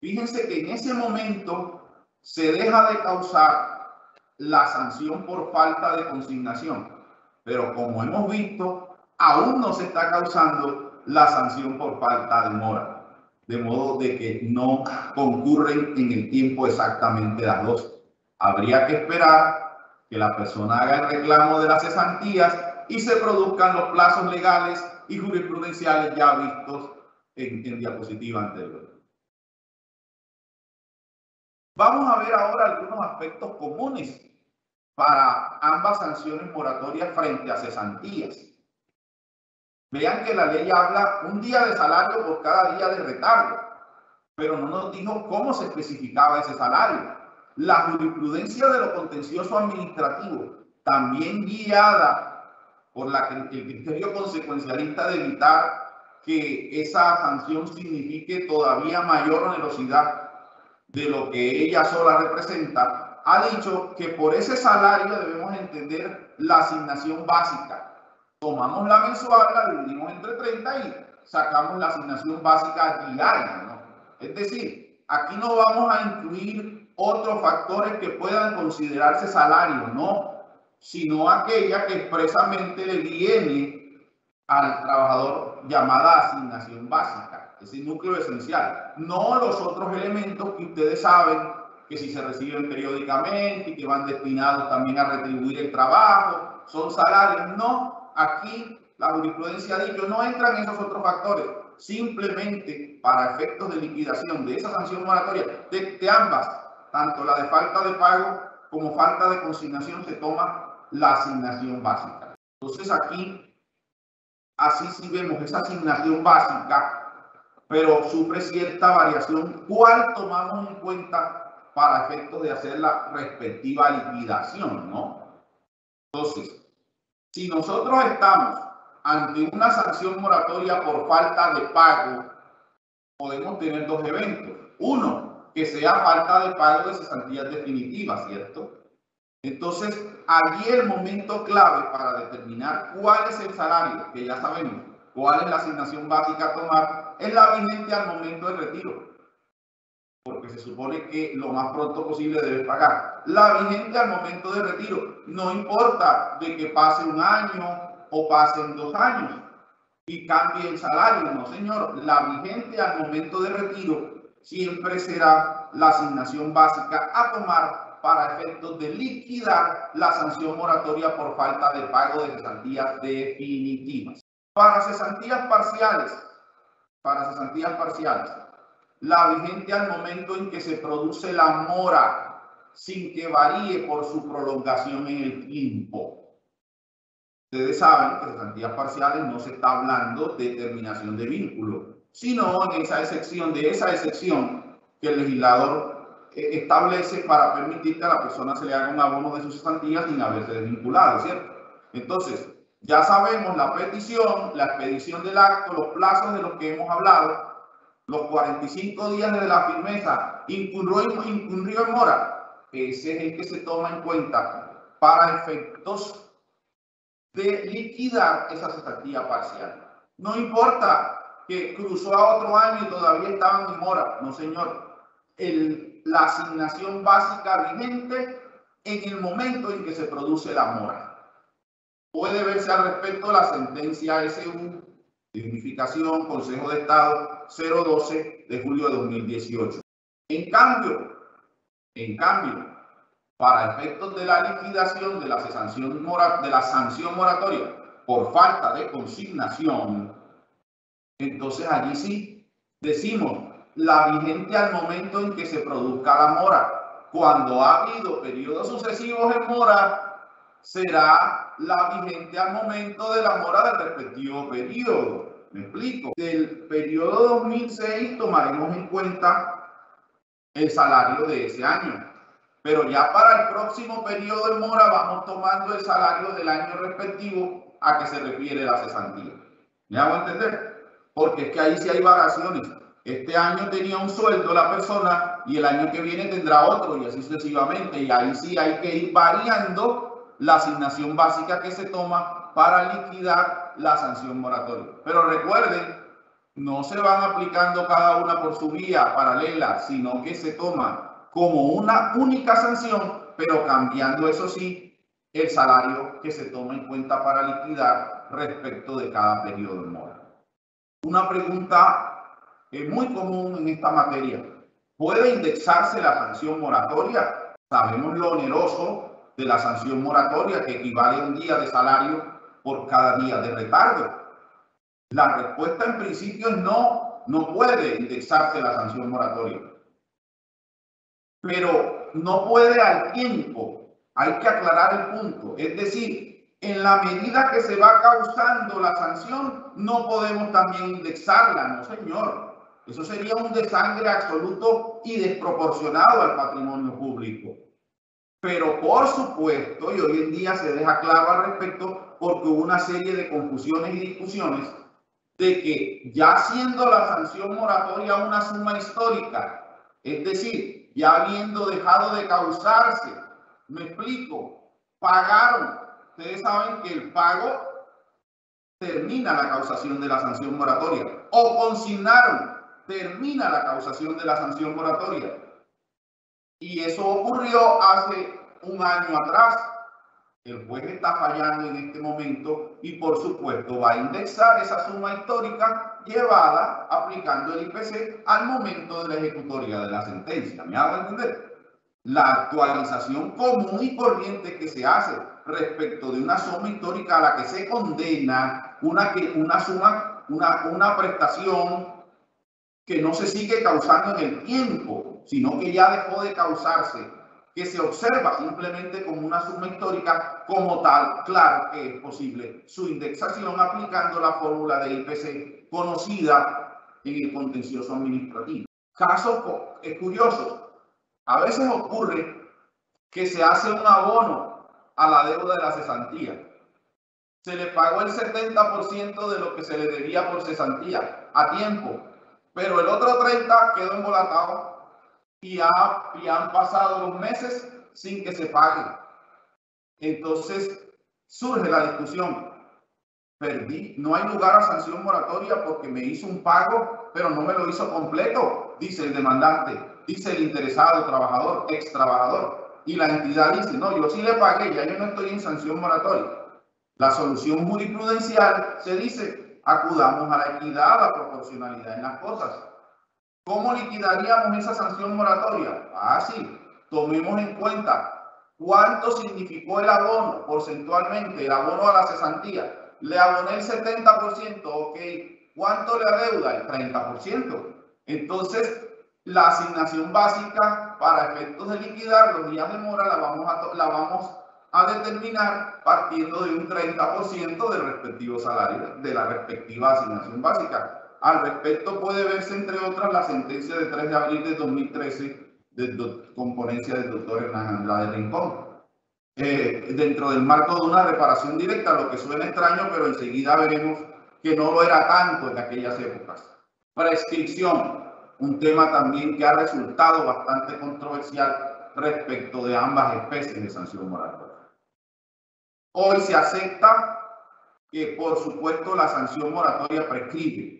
Speaker 2: Fíjense que en ese momento se deja de causar la sanción por falta de consignación, pero como hemos visto, aún no se está causando la sanción por falta de mora de modo de que no concurren en el tiempo exactamente las dos. Habría que esperar que la persona haga el reclamo de las cesantías y se produzcan los plazos legales y jurisprudenciales ya vistos en, en diapositiva anterior. Vamos a ver ahora algunos aspectos comunes para ambas sanciones moratorias frente a cesantías. Vean que la ley habla un día de salario por cada día de retardo, pero no nos dijo cómo se especificaba ese salario. La jurisprudencia de lo contencioso administrativo, también guiada por el criterio consecuencialista de evitar que esa sanción signifique todavía mayor onerosidad de lo que ella sola representa, ha dicho que por ese salario debemos entender la asignación básica tomamos la mensual, la dividimos entre 30 y sacamos la asignación básica diaria. ¿no? Es decir, aquí no vamos a incluir otros factores que puedan considerarse salario, no, sino aquella que expresamente le viene al trabajador llamada asignación básica, ese núcleo esencial, no los otros elementos que ustedes saben que si se reciben periódicamente y que van destinados también a retribuir el trabajo, son salarios, no, aquí la jurisprudencia ha dicho no entran esos otros factores. Simplemente para efectos de liquidación de esa sanción moratoria, de, ambas, tanto la de falta de pago como falta de consignación, se toma la asignación básica. Entonces aquí, así sí vemos esa asignación básica, pero sufre cierta variación. ¿Cuál tomamos en cuenta para efectos de hacer la respectiva liquidación? ¿no? Entonces, si nosotros estamos ante una sanción moratoria por falta de pago, podemos tener dos eventos. Uno, que sea falta de pago de cesantías definitivas, ¿cierto? Entonces, allí el momento clave para determinar cuál es el salario, que ya sabemos cuál es la asignación básica a tomar, es la vigente al momento del retiro porque se supone que lo más pronto posible debe pagar. La vigente al momento de retiro, no importa de que pase un año o pasen dos años y cambie el salario, no señor, la vigente al momento de retiro siempre será la asignación básica a tomar para efectos de liquidar la sanción moratoria por falta de pago de cesantías definitivas. Para cesantías parciales, para cesantías parciales, la vigente al momento en que se produce la mora, sin que varíe por su prolongación en el tiempo. Ustedes saben que en cesantías parciales no se está hablando de terminación de vínculo, sino en esa excepción, de esa excepción que el legislador eh, establece para permitir que a la persona se le haga un abono de sus cesantías sin haberse desvinculado, ¿cierto? Entonces, ya sabemos la petición, la expedición del acto, los plazos de los que hemos hablado, los 45 días de la firmeza incurrió, incurrió en mora, ese es el que se toma en cuenta para efectos de liquidar esa cesantía parcial. No importa que cruzó a otro año y todavía estaban en mora, no señor. La asignación básica vigente en el momento en que se produce la mora. Puede verse al respecto la sentencia SU Dignificación, Consejo de Estado 012 de julio de 2018. En cambio, en cambio, para efectos de la liquidación de la, sanción, de la sanción moratoria por falta de consignación, entonces allí sí decimos la vigente al momento en que se produzca la mora. Cuando ha habido periodos sucesivos en mora, será la vigente al momento de la mora del respectivo periodo. Me explico. Del periodo 2006 tomaremos en cuenta el salario de ese año. Pero ya para el próximo periodo de mora vamos tomando el salario del año respectivo a que se refiere la cesantía. ¿Me hago entender? Porque es que ahí sí hay variaciones. Este año tenía un sueldo la persona y el año que viene tendrá otro y así sucesivamente. Y ahí sí hay que ir variando la asignación básica que se toma para liquidar la sanción moratoria. Pero recuerden, no se van aplicando cada una por su vía paralela, sino que se toma como una única sanción, pero cambiando, eso sí, el salario que se toma en cuenta para liquidar respecto de cada periodo de mora. Una pregunta eh, muy común en esta materia. ¿Puede indexarse la sanción moratoria? Sabemos lo oneroso de la sanción moratoria, que equivale a un día de salario por cada día de retardo. La respuesta en principio es no, no puede indexarse la sanción moratoria. pero no puede al tiempo. Hay que aclarar el punto. Es decir, en la medida que se va causando la sanción, no podemos también indexarla, no señor. Eso sería un desangre absoluto y desproporcionado al patrimonio público. Pero por supuesto, y hoy en día se deja claro al respecto, porque hubo una serie de confusiones y discusiones de que ya siendo la sanción moratoria una suma histórica, es decir, ya habiendo dejado de causarse, me explico, pagaron, ustedes saben que el pago termina la causación de la sanción moratoria, o consignaron, termina la causación de la sanción moratoria. Y eso ocurrió hace un año atrás. El juez está fallando en este momento y por supuesto va a indexar esa suma histórica llevada aplicando el IPC al momento de la ejecutoria de la sentencia. ¿Me hago entender? La actualización común y corriente que se hace respecto de una suma histórica a la que se condena una, una suma, una, una prestación que no se sigue causando en el tiempo, sino que ya dejó de causarse, que se observa simplemente como una suma histórica como tal, claro que es posible su indexación aplicando la fórmula de IPC conocida en el contencioso administrativo. Casos curiosos. A veces ocurre que se hace un abono a la deuda de la cesantía. Se le pagó el 70% de lo que se le debía por cesantía a tiempo pero el otro 30 quedó embolatado y, y han pasado los meses sin que se pague. Entonces surge la discusión. Perdí, no hay lugar a sanción moratoria porque me hizo un pago, pero no me lo hizo completo, dice el demandante, dice el interesado, trabajador, ex trabajador. Y la entidad dice, no, yo sí le pagué, ya yo no estoy en sanción moratoria. La solución jurisprudencial se dice, acudamos a la equidad, a la proporcionalidad en las cosas. ¿Cómo liquidaríamos esa sanción moratoria? Ah, sí, tomemos en cuenta cuánto significó el abono porcentualmente, el abono a la cesantía. Le aboné el 70%, ok. ¿Cuánto le adeuda? El 30%. Entonces, la asignación básica para efectos de liquidar los días de mora la vamos a, la vamos a determinar partiendo de un 30% del respectivo salario, de la respectiva asignación básica. Al respecto puede verse, entre otras, la sentencia de 3 de abril de 2013 de componencia del doctor Hernán Andrade Rincón. Eh, dentro del marco de una reparación directa, lo que suena extraño, pero enseguida veremos que no lo era tanto en aquellas épocas. Prescripción, un tema también que ha resultado bastante controversial respecto de ambas especies de sanción moral. Hoy se acepta que, por supuesto, la sanción moratoria prescribe.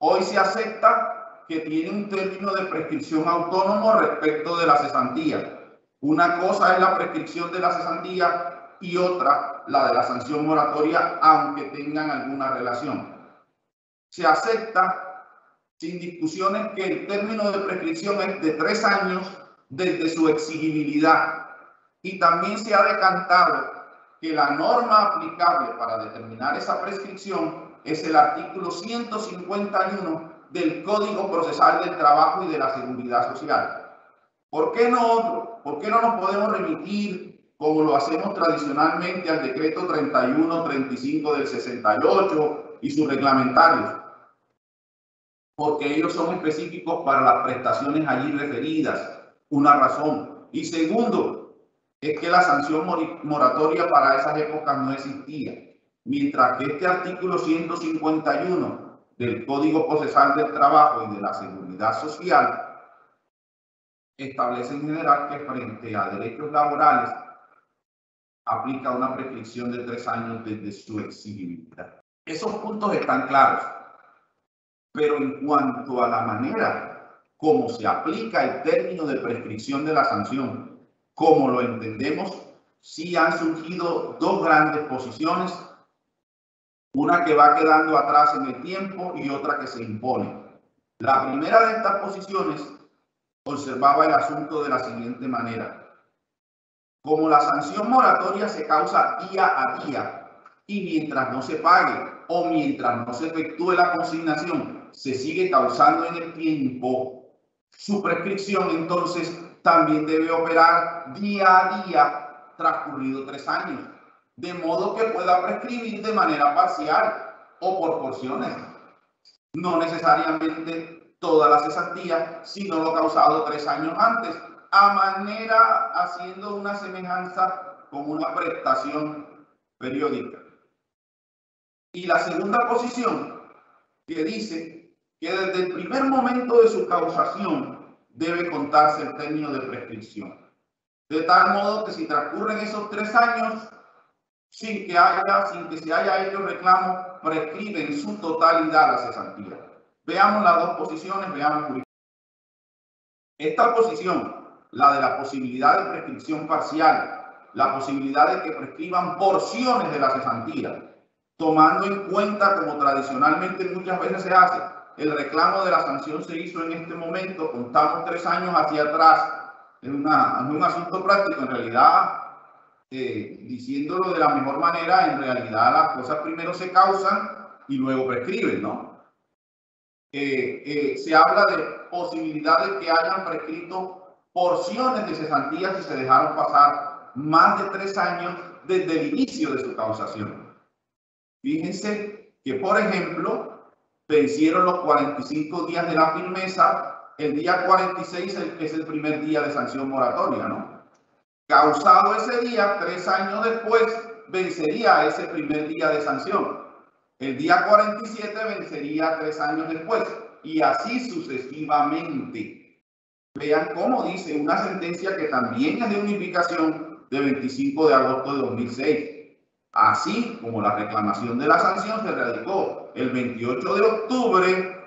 Speaker 2: Hoy se acepta que tiene un término de prescripción autónomo respecto de la cesantía. Una cosa es la prescripción de la cesantía y otra la de la sanción moratoria, aunque tengan alguna relación. Se acepta sin discusiones que el término de prescripción es de tres años desde su exigibilidad y también se ha decantado que la norma aplicable para determinar esa prescripción es el artículo 151 del Código Procesal del Trabajo y de la Seguridad Social. ¿Por qué no otro? ¿Por qué no nos podemos remitir, como lo hacemos tradicionalmente, al decreto 31-35 del 68 y sus reglamentarios? Porque ellos son específicos para las prestaciones allí referidas. Una razón. Y segundo, es que la sanción moratoria para esas épocas no existía, mientras que este artículo 151 del Código Procesal del Trabajo y de la Seguridad Social establece en general que frente a derechos laborales aplica una prescripción de tres años desde su exigibilidad. Esos puntos están claros, pero en cuanto a la manera como se aplica el término de prescripción de la sanción como lo entendemos, sí han surgido dos grandes posiciones, una que va quedando atrás en el tiempo y otra que se impone. La primera de estas posiciones observaba el asunto de la siguiente manera. Como la sanción moratoria se causa día a día y mientras no se pague o mientras no se efectúe la consignación, se sigue causando en el tiempo, su prescripción entonces también debe operar día a día transcurrido tres años, de modo que pueda prescribir de manera parcial o por porciones, no necesariamente toda la cesantía, sino lo causado tres años antes, a manera haciendo una semejanza con una prestación periódica. Y la segunda posición, que dice que desde el primer momento de su causación debe contarse el término de prescripción. De tal modo que si transcurren esos tres años sin que haya, sin que se haya hecho reclamo, prescribe en su totalidad la cesantía. Veamos las dos posiciones, veamos. Esta posición, la de la posibilidad de prescripción parcial, la posibilidad de que prescriban porciones de la cesantía, tomando en cuenta, como tradicionalmente muchas veces se hace, el reclamo de la sanción se hizo en este momento, contamos tres años hacia atrás, en, una, un asunto práctico, en realidad, eh, diciéndolo de la mejor manera, en realidad las cosas primero se causan y luego prescriben, ¿no? Eh, eh, se habla de posibilidad de que hayan prescrito porciones de cesantías y se dejaron pasar más de tres años desde el inicio de su causación. Fíjense que, por ejemplo, vencieron los 45 días de la firmeza, el día 46 es el primer día de sanción moratoria, ¿no? Causado ese día, tres años después, vencería ese primer día de sanción. El día 47 vencería tres años después y así sucesivamente. Vean cómo dice una sentencia que también es de unificación de 25 de agosto de 2006 así como la reclamación de la sanción se radicó el 28 de octubre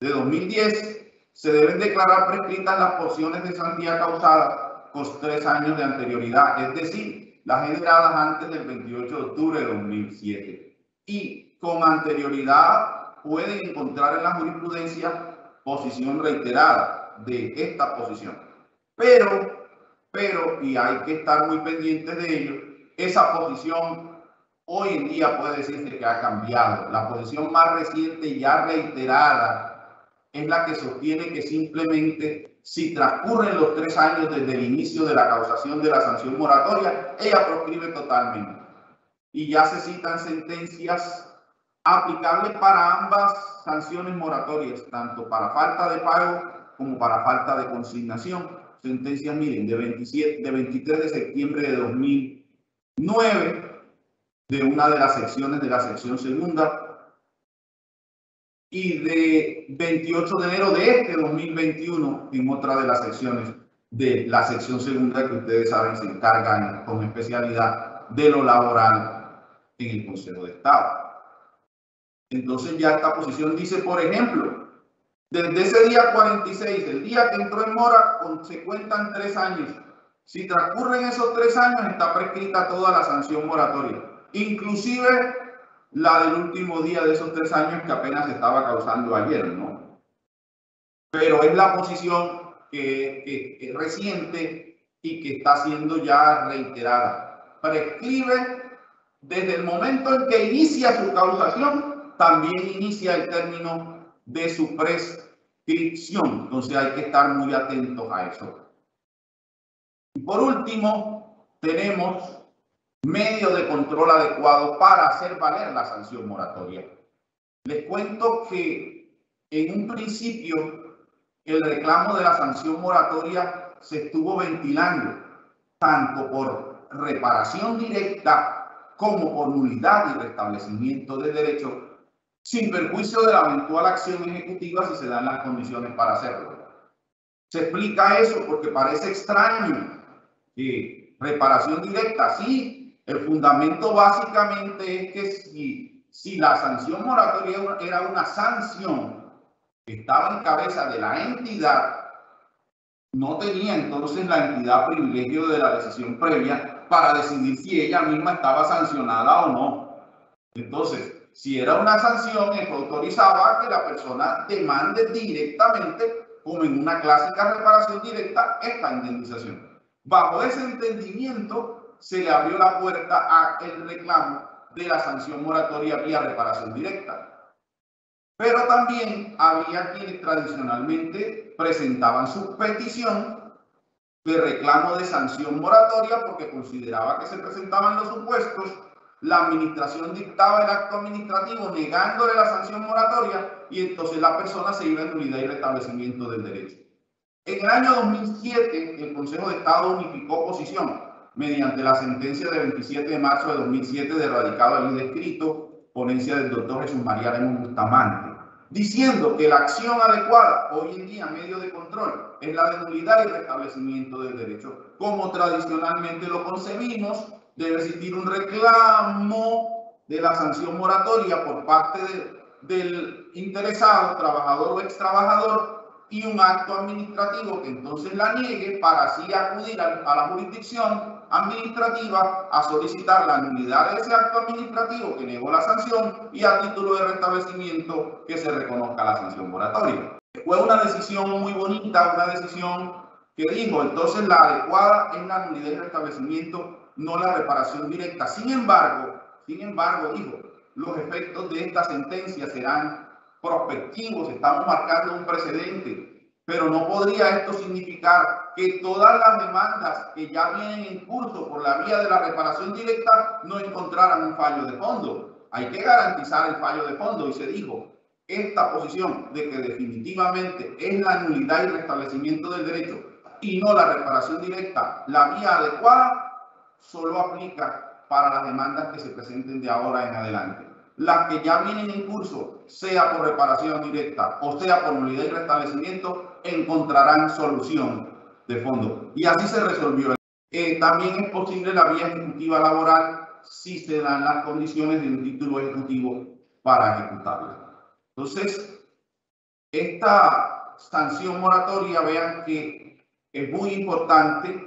Speaker 2: de 2010, se deben declarar prescritas las porciones de santía causadas con tres años de anterioridad, es decir, las generadas antes del 28 de octubre de 2007. Y con anterioridad pueden encontrar en la jurisprudencia posición reiterada de esta posición. Pero, pero, y hay que estar muy pendientes de ello, esa posición hoy en día puede decirse que ha cambiado. La posición más reciente ya reiterada es la que sostiene que simplemente si transcurren los tres años desde el inicio de la causación de la sanción moratoria, ella proscribe totalmente. Y ya se citan sentencias aplicables para ambas sanciones moratorias, tanto para falta de pago como para falta de consignación. Sentencias, miren, de, 27, de 23 de septiembre de 2000 9 de una de las secciones de la sección segunda y de 28 de enero de este 2021 en otra de las secciones de la sección segunda que ustedes saben se encargan con especialidad de lo laboral en el Consejo de Estado. Entonces ya esta posición dice, por ejemplo, desde ese día 46, el día que entró en mora, se cuentan tres años si transcurren esos tres años, está prescrita toda la sanción moratoria, inclusive la del último día de esos tres años que apenas estaba causando ayer, ¿no? Pero es la posición que, es reciente y que está siendo ya reiterada. Prescribe desde el momento en que inicia su causación, también inicia el término de su prescripción. Entonces hay que estar muy atentos a eso. Y por último, tenemos medio de control adecuado para hacer valer la sanción moratoria. Les cuento que en un principio el reclamo de la sanción moratoria se estuvo ventilando tanto por reparación directa como por nulidad y restablecimiento de derechos sin perjuicio de la eventual acción ejecutiva si se dan las condiciones para hacerlo. Se explica eso porque parece extraño reparación directa, sí, el fundamento básicamente es que si, la sanción moratoria era una sanción que estaba en cabeza de la entidad, no tenía entonces la entidad privilegio de la decisión previa para decidir si ella misma estaba sancionada o no. Entonces, si era una sanción, eso autorizaba que la persona demande directamente, como en una clásica reparación directa, esta indemnización. Bajo ese entendimiento se le abrió la puerta a el reclamo de la sanción moratoria vía reparación directa. Pero también había quienes tradicionalmente presentaban su petición de reclamo de sanción moratoria porque consideraba que se presentaban los supuestos, la administración dictaba el acto administrativo negándole la sanción moratoria y entonces la persona se iba en nulidad y restablecimiento del derecho. En el año 2007, el Consejo de Estado unificó posición mediante la sentencia de 27 de marzo de 2007 de radicado allí descrito, ponencia del doctor Jesús María Remo Bustamante, diciendo que la acción adecuada hoy en día, medio de control, es la de nulidad y restablecimiento del derecho. Como tradicionalmente lo concebimos, debe existir un reclamo de la sanción moratoria por parte del interesado, trabajador o ex trabajador, y un acto administrativo que entonces la niegue para así acudir a, la jurisdicción administrativa a solicitar la nulidad de ese acto administrativo que negó la sanción y a título de restablecimiento que se reconozca la sanción moratoria. Fue una decisión muy bonita, una decisión que dijo, entonces la adecuada es la nulidad y restablecimiento, no la reparación directa. Sin embargo, sin embargo, dijo, los efectos de esta sentencia serán prospectivos, estamos marcando un precedente, pero no podría esto significar que todas las demandas que ya vienen en curso por la vía de la reparación directa no encontraran un fallo de fondo. Hay que garantizar el fallo de fondo y se dijo, esta posición de que definitivamente es la nulidad y restablecimiento del derecho y no la reparación directa, la vía adecuada, solo aplica para las demandas que se presenten de ahora en adelante las que ya vienen en curso, sea por reparación directa o sea por nulidad y restablecimiento, encontrarán solución de fondo. Y así se resolvió. Eh, también es posible la vía ejecutiva laboral si se dan las condiciones de un título ejecutivo para ejecutarla. Entonces, esta sanción moratoria, vean que es muy importante,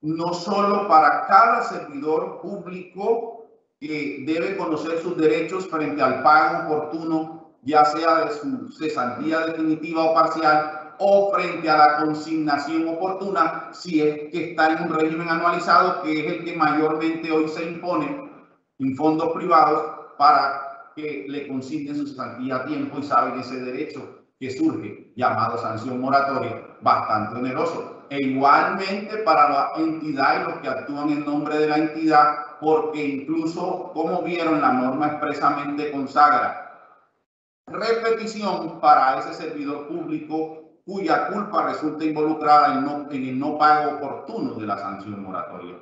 Speaker 2: no solo para cada servidor público que debe conocer sus derechos frente al pago oportuno, ya sea de su cesantía definitiva o parcial, o frente a la consignación oportuna, si es que está en un régimen anualizado, que es el que mayormente hoy se impone en fondos privados para que le consignen su cesantía a tiempo y saben ese derecho que surge, llamado sanción moratoria, bastante oneroso. E igualmente para la entidad y los que actúan en nombre de la entidad, porque incluso, como vieron, la norma expresamente consagra repetición para ese servidor público cuya culpa resulta involucrada en, no, en el no pago oportuno de la sanción moratoria.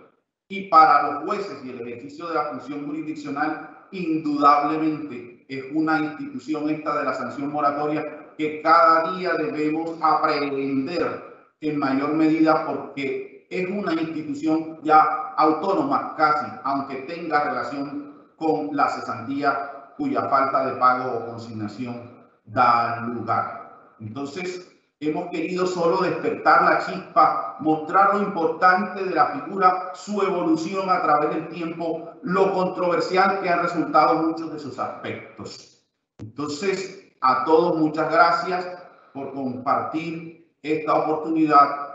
Speaker 2: Y para los jueces y el ejercicio de la función jurisdiccional, indudablemente es una institución esta de la sanción moratoria que cada día debemos aprender en mayor medida porque es una institución ya autónoma casi, aunque tenga relación con la cesantía cuya falta de pago o consignación da lugar. Entonces, hemos querido solo despertar la chispa, mostrar lo importante de la figura, su evolución a través del tiempo, lo controversial que han resultado muchos de sus aspectos. Entonces, a todos muchas gracias por compartir esta oportunidad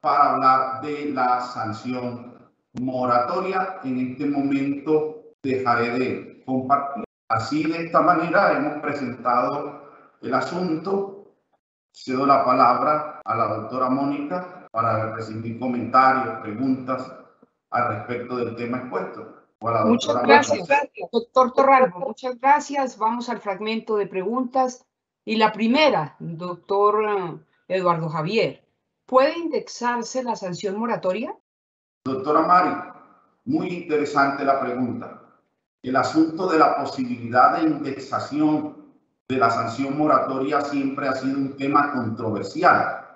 Speaker 2: para hablar de la sanción moratoria. En este momento dejaré de compartir. Así de esta manera hemos presentado el asunto. Cedo la palabra a la doctora Mónica para recibir comentarios, preguntas al respecto del tema expuesto.
Speaker 1: Muchas gracias, doctor Torralbo. Muchas gracias. Vamos al fragmento de preguntas. Y la primera, doctor eh, Eduardo Javier, ¿puede indexarse la sanción moratoria?
Speaker 2: Doctora Mari, muy interesante la pregunta. El asunto de la posibilidad de indexación de la sanción moratoria siempre ha sido un tema controversial.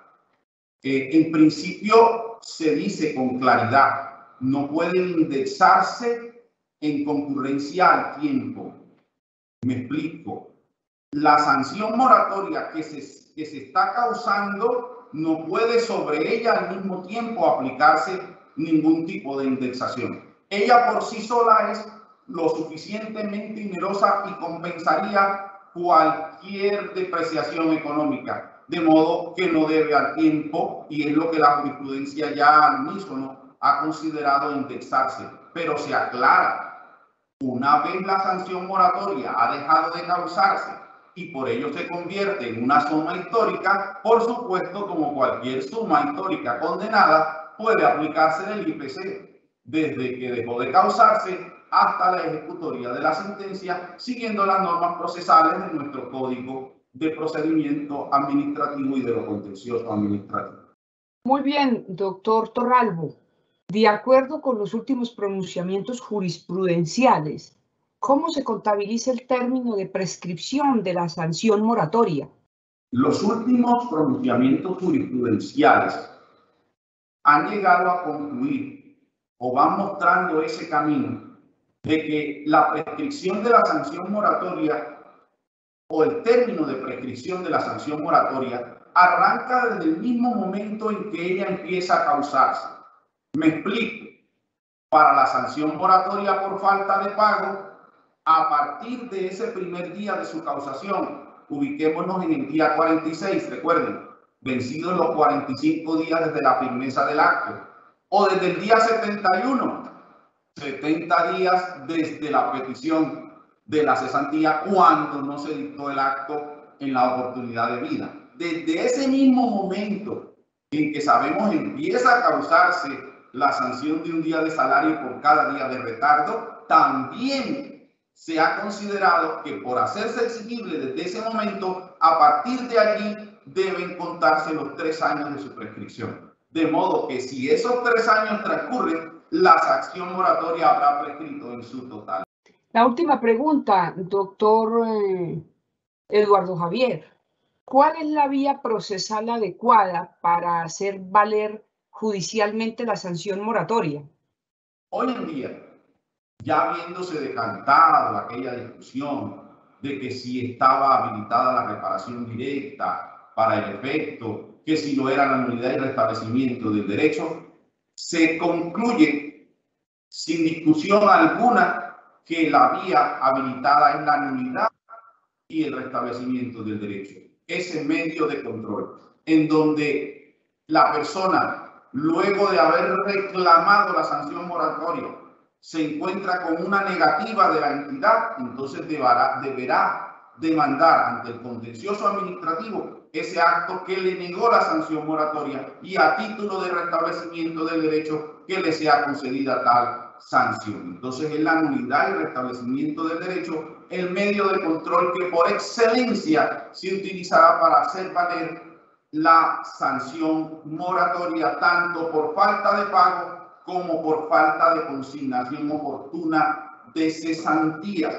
Speaker 2: Eh, en principio se dice con claridad, no puede indexarse en concurrencia al tiempo. Me explico. La sanción moratoria que se, que se está causando no puede sobre ella al mismo tiempo aplicarse ningún tipo de indexación. Ella por sí sola es lo suficientemente inerosa y compensaría cualquier depreciación económica, de modo que no debe al tiempo, y es lo que la jurisprudencia ya al unísono ha considerado indexarse, pero se aclara una vez la sanción moratoria ha dejado de causarse y por ello se convierte en una suma histórica, por supuesto, como cualquier suma histórica condenada, puede aplicarse en el IPC desde que dejó de causarse hasta la ejecutoria de la sentencia, siguiendo las normas procesales de nuestro Código de Procedimiento Administrativo y de lo contencioso administrativo.
Speaker 1: Muy bien, doctor Torralbo. De acuerdo con los últimos pronunciamientos jurisprudenciales, ¿cómo se contabiliza el término de prescripción de la sanción moratoria?
Speaker 2: Los últimos pronunciamientos jurisprudenciales han llegado a concluir o van mostrando ese camino de que la prescripción de la sanción moratoria o el término de prescripción de la sanción moratoria arranca desde el mismo momento en que ella empieza a causarse. Me explico. Para la sanción moratoria por falta de pago, a partir de ese primer día de su causación, ubiquémonos en el día 46, recuerden, vencidos los 45 días desde la firmeza del acto, o desde el día 71, 70 días desde la petición de la cesantía cuando no se dictó el acto en la oportunidad de vida. Desde ese mismo momento en que sabemos empieza a causarse la sanción de un día de salario por cada día de retardo, también se ha considerado que por hacerse exigible desde ese momento, a partir de allí deben contarse los tres años de su prescripción. De modo que si esos tres años transcurren, la acción moratoria habrá prescrito en su total.
Speaker 1: La última pregunta, doctor eh, Eduardo Javier. ¿Cuál es la vía procesal adecuada para hacer valer judicialmente la sanción moratoria?
Speaker 2: Hoy en día, ya habiéndose decantado aquella discusión de que si estaba habilitada la reparación directa para el efecto, que si lo era la nulidad y restablecimiento del derecho, se concluye sin discusión alguna que la vía habilitada es la nulidad y el restablecimiento del derecho. Ese medio de control, en donde la persona, luego de haber reclamado la sanción moratoria, se encuentra con una negativa de la entidad, entonces deberá, deberá demandar ante el contencioso administrativo ese acto que le negó la sanción moratoria y a título de restablecimiento del derecho que le sea concedida tal sanción. Entonces es la nulidad y restablecimiento del derecho el medio de control que por excelencia se utilizará para hacer valer la sanción moratoria tanto por falta de pago como por falta de consignación oportuna de cesantías.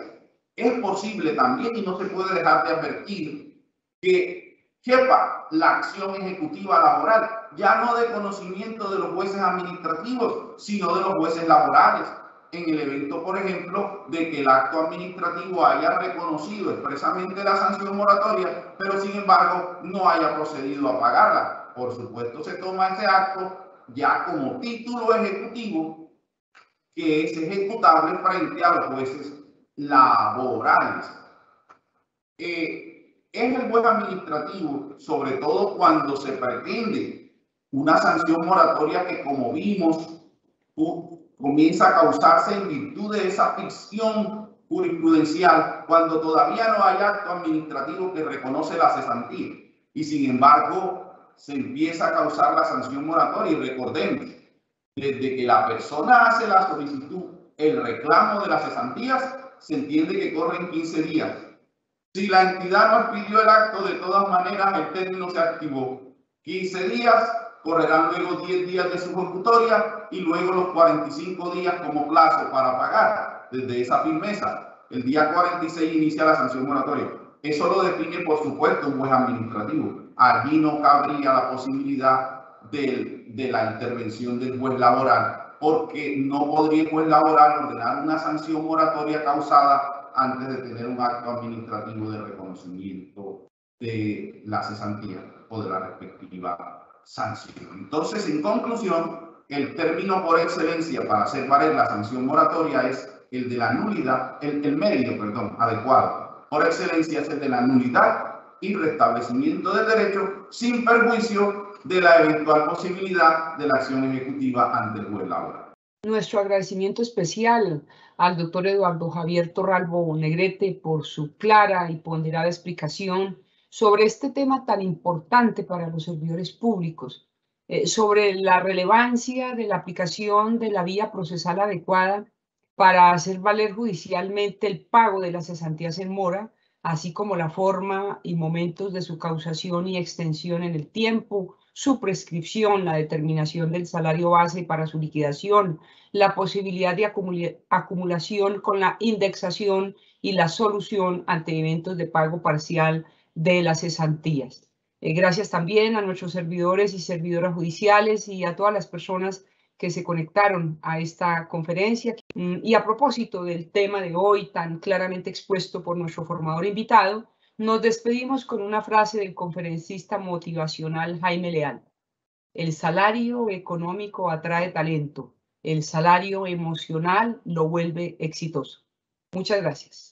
Speaker 2: Es posible también y no se puede dejar de advertir que jefa la acción ejecutiva laboral, ya no de conocimiento de los jueces administrativos, sino de los jueces laborales. En el evento, por ejemplo, de que el acto administrativo haya reconocido expresamente la sanción moratoria, pero sin embargo no haya procedido a pagarla. Por supuesto, se toma ese acto ya como título ejecutivo que es ejecutable frente a los jueces laborales. Eh, es el buen administrativo, sobre todo cuando se pretende una sanción moratoria que, como vimos, comienza a causarse en virtud de esa ficción jurisprudencial, cuando todavía no hay acto administrativo que reconoce la cesantía. Y sin embargo, se empieza a causar la sanción moratoria. Y recordemos, desde que la persona hace la solicitud, el reclamo de las cesantías, se entiende que corren 15 días si la entidad no pidió el acto, de todas maneras el término se activó. 15 días, correrán luego 10 días de su ejecutoria y luego los 45 días como plazo para pagar desde esa firmeza. El día 46 inicia la sanción moratoria. Eso lo define, por supuesto, un juez administrativo. Allí no cabría la posibilidad de la intervención del juez laboral, porque no podría el juez laboral ordenar una sanción moratoria causada antes de tener un acto administrativo de reconocimiento de la cesantía o de la respectiva sanción. Entonces, en conclusión, el término por excelencia para hacer valer la sanción moratoria es el de la nulidad, el, el medio, perdón, adecuado. Por excelencia es el de la nulidad y restablecimiento del derecho sin perjuicio de la eventual posibilidad de la acción ejecutiva ante el juez laboral.
Speaker 1: Nuestro agradecimiento especial al doctor Eduardo Javier Torralbo Negrete por su clara y ponderada explicación sobre este tema tan importante para los servidores públicos, eh, sobre la relevancia de la aplicación de la vía procesal adecuada para hacer valer judicialmente el pago de las cesantías en mora, así como la forma y momentos de su causación y extensión en el tiempo, su prescripción, la determinación del salario base para su liquidación, la posibilidad de acumulación con la indexación y la solución ante eventos de pago parcial de las cesantías. Eh, gracias también a nuestros servidores y servidoras judiciales y a todas las personas que se conectaron a esta conferencia. Mm, y a propósito del tema de hoy tan claramente expuesto por nuestro formador invitado, nos despedimos con una frase del conferencista motivacional Jaime Leal. El salario económico atrae talento, el salario emocional lo vuelve exitoso. Muchas gracias.